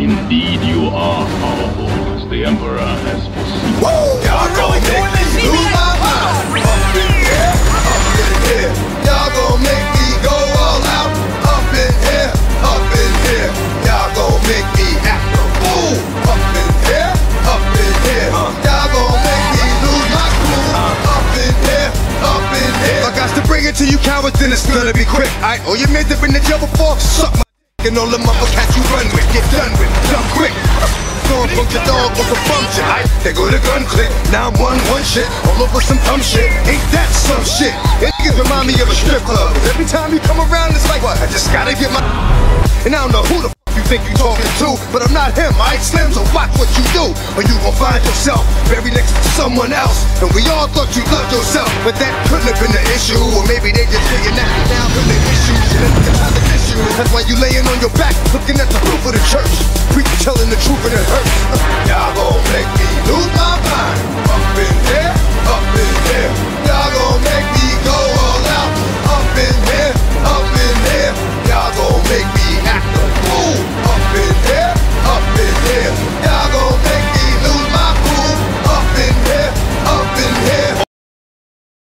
Indeed, you are powerful, as the Emperor has foreseen. Y'all gon' make me lose my mind. Up in here, up in here. Y'all gon' make me go all out. Up in here, up in here. Y'all gon' make me act a fool. Up in here, up in here. Y'all gon' make me lose my cool. Up in here, up in here. I got to bring it to you cowards, then it's gonna be quick. I oh you made have been in jail before. Suck my dick and all the mother cats you run with. Get done with, done quick. Going from your dog on some bum shit. They go to gun click. Now I'm one one shit. All over some dumb shit. Ain't that some shit? It niggas remind me of a strip club. Every time you come around, it's like what? I just gotta get my. And I don't know who the you think you talking to, but I'm not him. I ain't slim, so watch what you do, or you gon' find yourself buried next to someone else. And we all thought you loved yourself, but that couldn't have been the issue. Or maybe they just figuring that's why you laying on your back, looking at the roof of the church. Preacher telling the truth and it hurts. Y'all gon' make